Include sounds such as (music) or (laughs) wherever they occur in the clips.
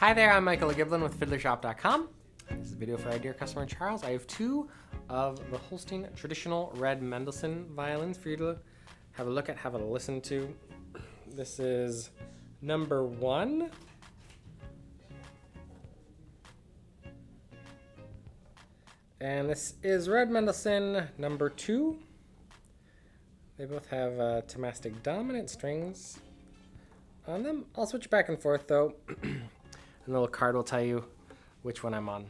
Hi there, I'm Michael Giblin with FiddlerShop.com. This is a video for our dear customer Charles. I have two of the Holstein traditional red Mendelssohn violins for you to have a look at, have a listen to. This is number one. And this is red Mendelssohn number two. They both have uh, Thomastik dominant strings on them. I'll switch back and forth though. (clears throat) A little card will tell you which one I'm on.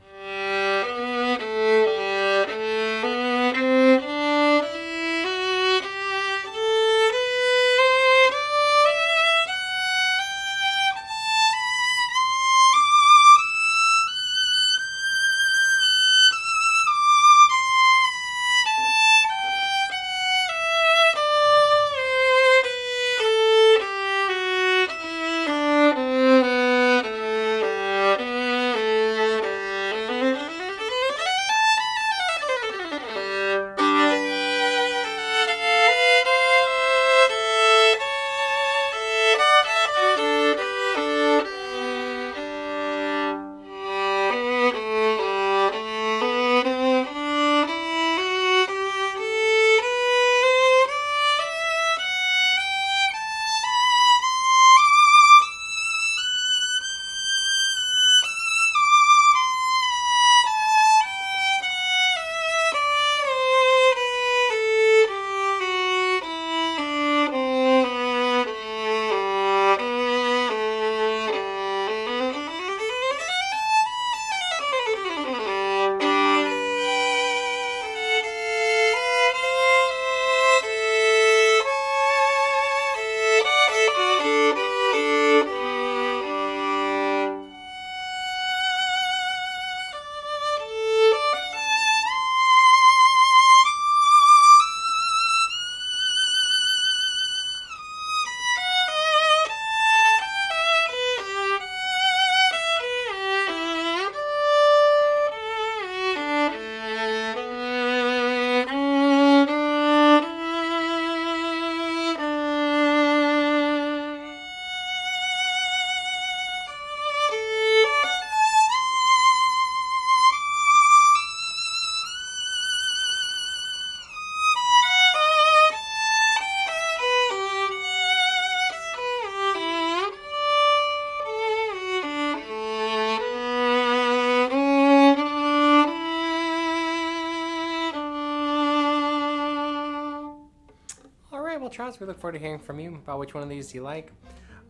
Charles, we look forward to hearing from you about which one of these you like.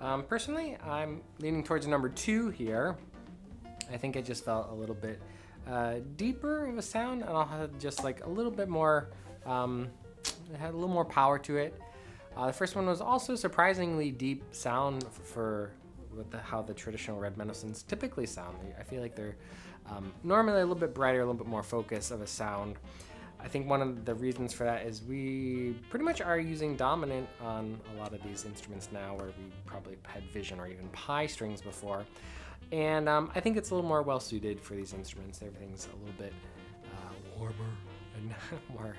Um, personally, I'm leaning towards number two here. I think it just felt a little bit uh, deeper of a sound, and I'll have just like a little bit more, um, it had a little more power to it. Uh, the first one was also surprisingly deep sound for with the, how the traditional red Mendelssohns typically sound. I feel like they're um, normally a little bit brighter, a little bit more focus of a sound. I think one of the reasons for that is we pretty much are using dominant on a lot of these instruments now where we probably had vision or even PI strings before. And um, I think it's a little more well suited for these instruments. Everything's a little bit uh, warmer and (laughs) more,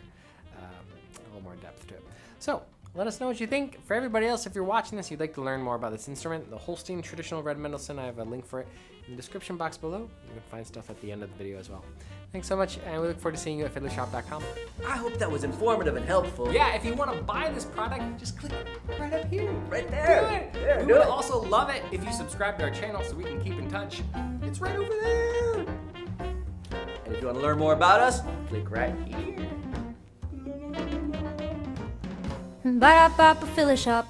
um, a little more depth to it. So let us know what you think. For everybody else, if you're watching this, you'd like to learn more about this instrument, the Holstein Traditional Red Mendelssohn, I have a link for it in the description box below. You can find stuff at the end of the video as well. Thanks so much, and we look forward to seeing you at fiddlershop.com. I hope that was informative and helpful. Yeah, if you want to buy this product, just click right up here. Right there. Do it. There, we do would it. also love it if you subscribe to our channel so we can keep in touch. It's right over there. And if you want to learn more about us, click right here. Ba-da-ba-ba, Fiddlershop.